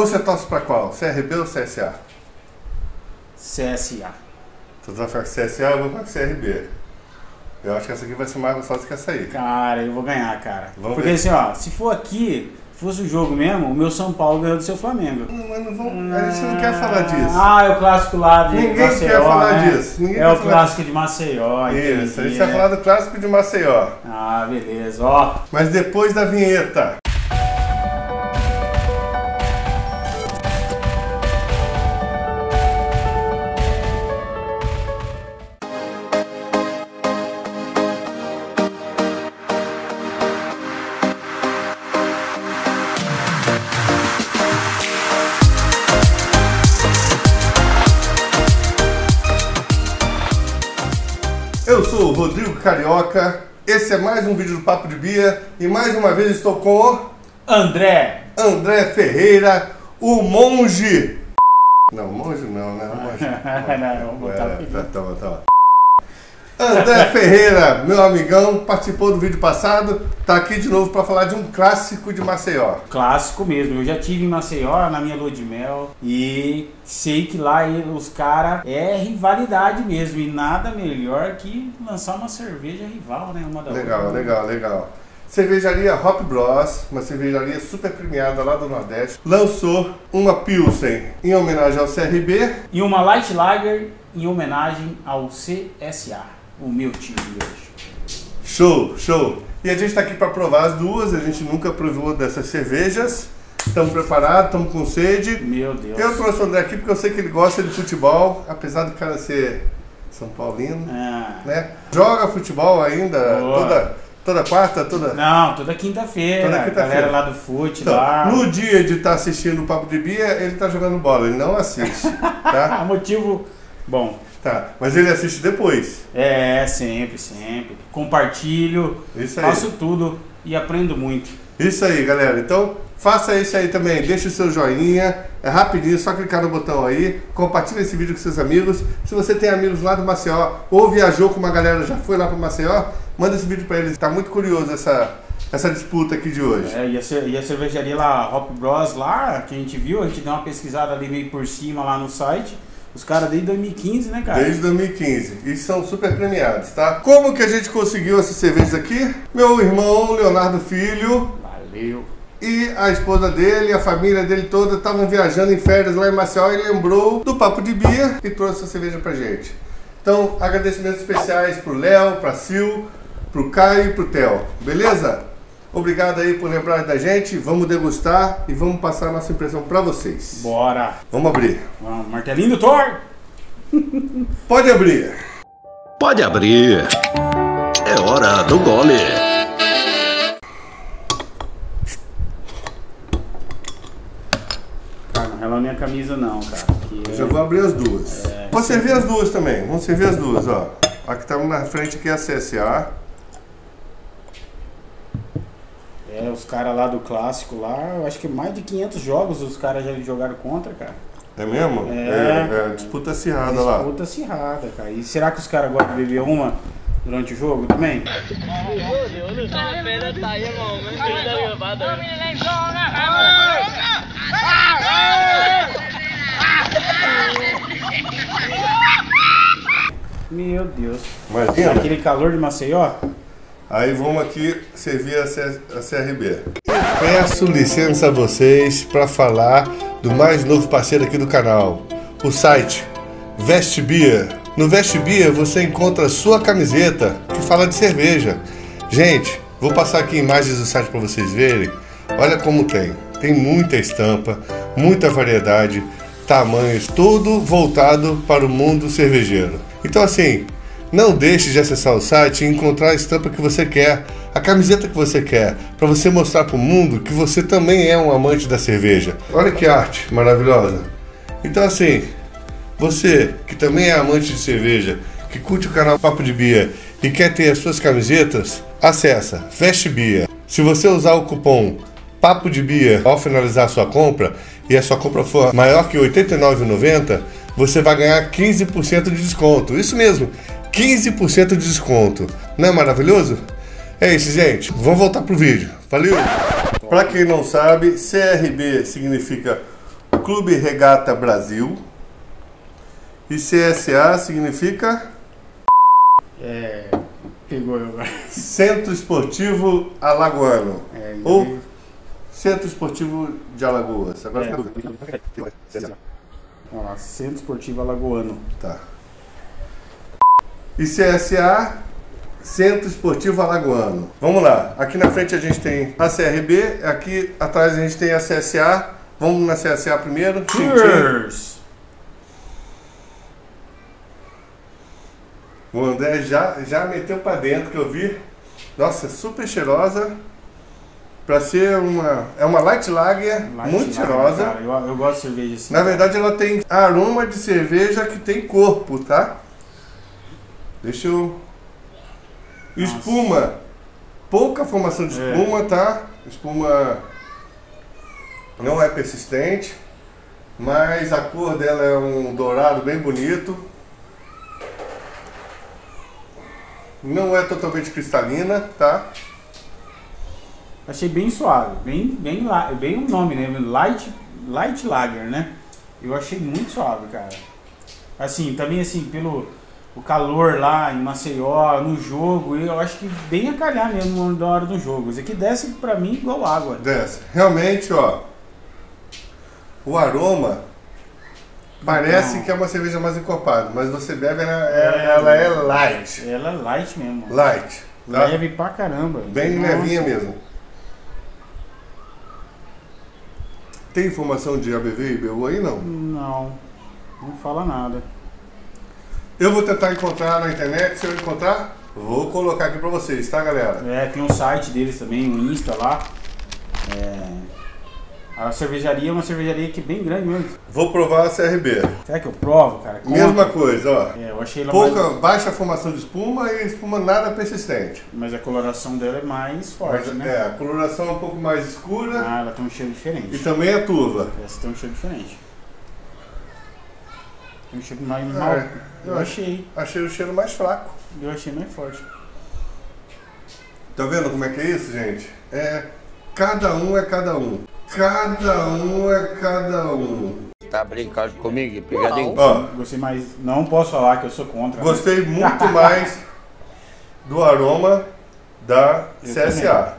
Você torce pra qual? CRB ou CSA? CSA. Tu vai ficar com CSA, eu vou ficar com CRB. Eu acho que essa aqui vai ser mais gostosa que essa aí. Cara, eu vou ganhar, cara. Vamos Porque ver. assim, ó, se for aqui, fosse o jogo mesmo, o meu São Paulo ganhou do seu Flamengo. Não, mas não vamos, a gente não quer falar disso. Ah, é o clássico lá de Ninguém Maceió, quer falar né? disso, ninguém é o clássico de Maceió, Isso, a entendi, gente vai falar do clássico de Maceió. Ah, beleza, ó. Mas depois da vinheta. Rodrigo Carioca, esse é mais um vídeo do Papo de Bia e mais uma vez estou com o André, André Ferreira, o monge. Não, monge não, né? Monge. Não, vamos botar É, apelido. tá, tá, bom, tá. bom. André Ferreira, meu amigão, participou do vídeo passado, tá aqui de novo para falar de um clássico de Maceió. clássico mesmo. Eu já tive em Maceió na minha lua de mel e sei que lá os caras é rivalidade mesmo e nada melhor que lançar uma cerveja rival, né? Uma da Legal, outra. legal, legal. Cervejaria Hop Bros, uma cervejaria super premiada lá do Nordeste, lançou uma Pilsen em homenagem ao CRB E uma Light Lager em homenagem ao CSA, o meu time de hoje. Show, show. E a gente está aqui para provar as duas, a gente nunca provou dessas cervejas. Estamos preparados, estamos com sede. Meu Deus. Eu trouxe o André aqui porque eu sei que ele gosta de futebol, apesar do cara ser São Paulino, Ah, né? Joga futebol ainda, Boa. toda, toda quarta, toda. Não, toda quinta-feira. Toda a quinta-feira. galera lá do fute Então, lá. no dia de estar assistindo o Papo de Bia, ele tá jogando bola, ele não assiste, tá? Motivo bom. Tá. Mas ele assiste depois. É, sempre, sempre. Compartilho, Isso aí. faço tudo e aprendo muito. Isso aí, galera. Então, faça isso aí também. Deixa o seu joinha. É rapidinho, só clicar no botão aí. Compartilha esse vídeo com seus amigos. Se você tem amigos lá do Maceió ou viajou com uma galera já foi lá para Maceió, manda esse vídeo para eles. Tá muito curioso essa, essa disputa aqui de hoje. É, e, a, e a cervejaria lá, Hop Bros, lá, que a gente viu, a gente deu uma pesquisada ali meio por cima lá no site. Os caras desde 2015, né, cara? Desde 2015. E são super premiados, tá? Como que a gente conseguiu essas cervejas aqui? Meu irmão, Leonardo Filho, Valeu. e a esposa dele, a família dele toda estavam viajando em férias lá em Maceió e lembrou do Papo de Bia e trouxe a cerveja pra gente. Então, agradecimentos especiais pro Léo, pra Sil, pro Caio e pro Theo. Beleza? Obrigado aí por lembrar da gente. Vamos degustar e vamos passar a nossa impressão pra vocês. Bora. Vamos abrir. Vamos, martelinho do Thor. Pode abrir. Pode abrir. É hora do gole. Cara, não rela minha camisa não, cara. Que Eu já vou abrir as duas. Vou servir as duas também. Vamos servir as duas, ó. A que estamos na frente aqui é a CSA. É, os caras lá do clássico lá, eu acho que mais de 500 jogos os caras já jogaram contra, cara. É mesmo? É. é disputa acirrada lá. Disputa acirrada, cara. E será que os caras gostam de beber uma durante o jogo também? Meu Deus. Imagina. Aquele calor de Maceió? Aí vamos aqui servir a, a CRB. Peço licença a vocês para falar do mais novo parceiro aqui do canal, o site Vestibia. No Vestibia você encontra sua camiseta que fala de cerveja. Gente, vou passar aqui imagens do site para vocês verem. Olha como tem. Tem muita estampa, muita variedade, tamanhos, tudo voltado para o mundo cervejeiro. Então assim, não deixe de acessar o site e encontrar a estampa que você quer, a camiseta que você quer, para você mostrar para o mundo que você também é um amante da cerveja. Olha que arte maravilhosa. Então assim, você que também é amante de cerveja, que curte o canal Papo de Bia e quer ter as suas camisetas, acessa Veste Bia. Se você usar o cupom Papo de Bia ao finalizar a sua compra e a sua compra for maior que R$ 89,90, você vai ganhar 15% de desconto. Isso mesmo, 15% de desconto. Não é maravilhoso? É isso, gente. Vamos voltar pro vídeo. Valeu! Para quem não sabe, CRB significa Clube Regata Brasil. E CSA significa É. Pegou eu agora. Centro Esportivo Alagoano. É, Ou Centro Esportivo de Alagoas. Agora É. fica Centro Esportivo Alagoano. Tá. E CSA, Centro Esportivo Alagoano. Vamos lá. Aqui na frente a gente tem a CRB, aqui atrás a gente tem a CSA. Vamos na CSA primeiro. Cheers! O André já, já meteu pra dentro que eu vi. Nossa, super cheirosa. Pra ser uma. É uma light lager, Light muito lager, cheirosa. Eu, eu gosto de cerveja assim. Na verdade, ela tem aroma de cerveja que tem corpo, tá? Deixa eu. Nossa. Espuma. Pouca formação de É. espuma, tá? Espuma não é persistente, mas a cor dela é um dourado bem bonito. Não é totalmente cristalina, tá? Achei bem suave, bem, bem, bem o nome, né? Light, light Lager, né? Eu achei muito suave, cara. Assim, também assim, pelo o calor lá em Maceió, no jogo, eu acho que bem a calhar mesmo na hora do jogo. Isso aqui desce pra mim igual água. Desce. Realmente, ó. O aroma parece Não. que é uma cerveja mais encorpada, mas você bebe, ela, ela é light. Ela é light mesmo. Light. Tá? Leve pra caramba. Bem Nossa. levinha mesmo. Tem informação de ABV e IBU aí? Não. Não, não fala nada. Eu vou tentar encontrar na internet. Se eu encontrar, vou colocar aqui pra vocês, tá, galera? É, tem um site deles também, um Insta lá. É, a cervejaria é uma cervejaria que é bem grande mesmo. Vou provar a CRB. Será que eu provo, cara? Conta. Mesma coisa, ó. É, eu achei ela Pouca, mais... baixa formação de espuma e espuma nada persistente. Mas a coloração dela é mais forte, Mas, né? É, a coloração é um pouco mais escura Ah, ela tem um cheiro diferente. e também é turva. Essa tem um cheiro diferente. Tem um cheiro mais É, mal. eu Eu achei. Achei o cheiro mais fraco. Eu achei mais forte. Tá vendo como é que é isso, gente? É. Cada um é cada um. Cada um é cada um. Tá brincando comigo? Pegadinho? Ó, Gostei mais. Não posso falar que eu sou contra. gostei muito mais do aroma da Eu CSA.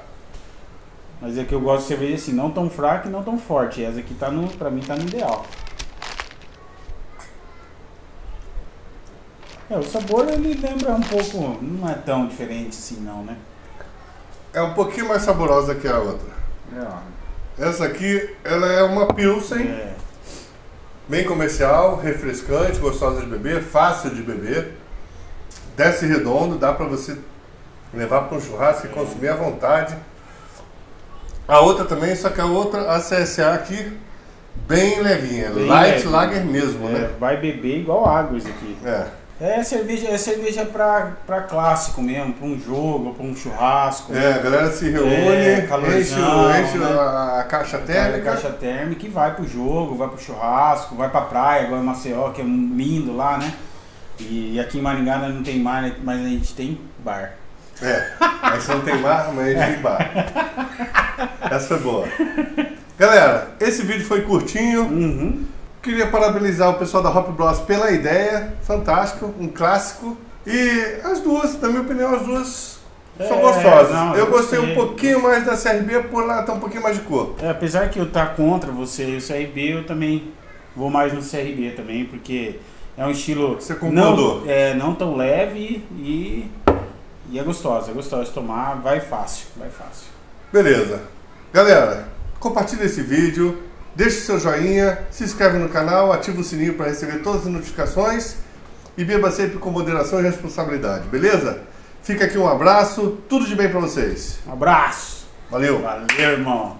Mas é que eu gosto de cerveja assim, não tão fraca e não tão forte. Essa aqui tá no, pra mim tá no ideal. É, o sabor ele lembra um pouco, não é tão diferente assim não, né? É um pouquinho mais saborosa que a outra. É, ó. Essa aqui, ela é uma Pilsen, É, bem comercial, refrescante, gostosa de beber, fácil de beber. Desce redondo, dá pra você levar para um churrasco e consumir à vontade. A outra também, só que a outra, a CSA aqui, bem levinha, Bem light leve. lager mesmo, é, né? vai beber igual água isso aqui. É. É cerveja, é cerveja pra, pra clássico mesmo, pra um jogo, pra um churrasco. É, a galera se reúne, É, enche, calorzão, enche né? a, a caixa térmica. caixa térmica e vai pro jogo, vai pro churrasco, vai pra praia, em Maceió, que é um lindo lá, né? E aqui em Maringá não tem mar, né? mas a gente tem bar. É, você não tem mar, mas a gente tem bar. Essa foi boa. Galera, esse vídeo foi curtinho. Uhum. Queria parabenizar o pessoal da Hop Bros pela ideia. Fantástico, um clássico. E as duas, na minha opinião, as duas são É, gostosas. não, eu gostei um pouquinho mais da CRB por lá ter um pouquinho mais de cor. É, apesar que eu tá contra você e o CRB, eu também vou mais no CRB também, porque é um estilo Você concordou? não, é, não tão leve e, e é gostosa, é gostosa de tomar, vai fácil, vai fácil. Beleza. Galera, compartilha esse vídeo, deixa o seu joinha, se inscreve no canal, ativa o sininho para receber todas as notificações e beba sempre com moderação e responsabilidade, beleza? Fica aqui um abraço, tudo de bem para vocês. Um abraço! Valeu! Valeu, irmão!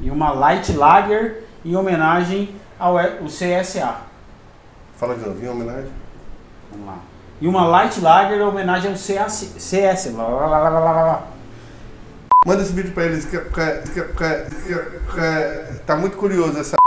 E uma Light Lager em homenagem ao o CSA. Fala de novo, em homenagem. Vamos lá. E uma Light Lager em homenagem ao CS. CS. Lá, lá, lá, lá, lá, lá. Manda esse vídeo para eles, que, que, que, que, que, que, tá muito curioso essa